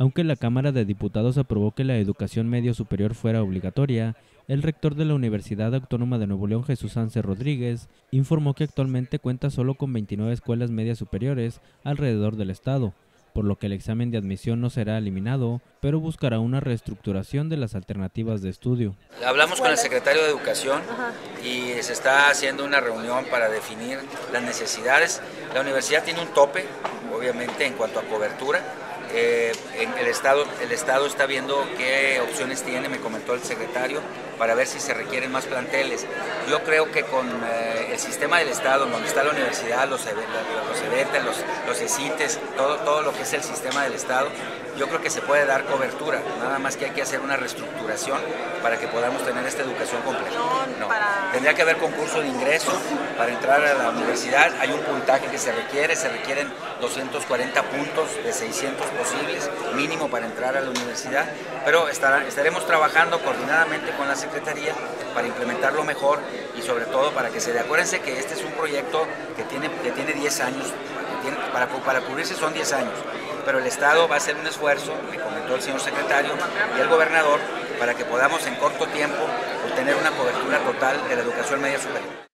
Aunque la Cámara de Diputados aprobó que la educación medio superior fuera obligatoria, el rector de la Universidad Autónoma de Nuevo León, Jesús Sánchez Rodríguez, informó que actualmente cuenta solo con 29 escuelas medias superiores alrededor del estado, por lo que el examen de admisión no será eliminado, pero buscará una reestructuración de las alternativas de estudio. Hablamos con el secretario de Educación y se está haciendo una reunión para definir las necesidades. La universidad tiene un tope, obviamente, en cuanto a cobertura el, Estado, el Estado está viendo qué opciones tiene, me comentó el secretario, para ver si se requieren más planteles. Yo creo que con eh, el sistema del Estado, donde está la universidad, los, los los, los ECITES, todo, todo lo que es el sistema del Estado, yo creo que se puede dar cobertura, nada más que hay que hacer una reestructuración para que podamos tener esta educación completa. No, Tendría que haber concurso de ingreso para entrar a la universidad, hay un puntaje que se requiere, se requieren 240 puntos de 600 posibles, mínimo para entrar a la universidad, pero estaremos trabajando coordinadamente con la Secretaría para implementarlo mejor y sobre todo para que se dé. Acuérdense que este es un proyecto que tiene, que tiene 10 años, para, para cubrirse son 10 años pero el Estado va a hacer un esfuerzo, me comentó el señor secretario y el gobernador, para que podamos en corto tiempo obtener una cobertura total de la educación media superior.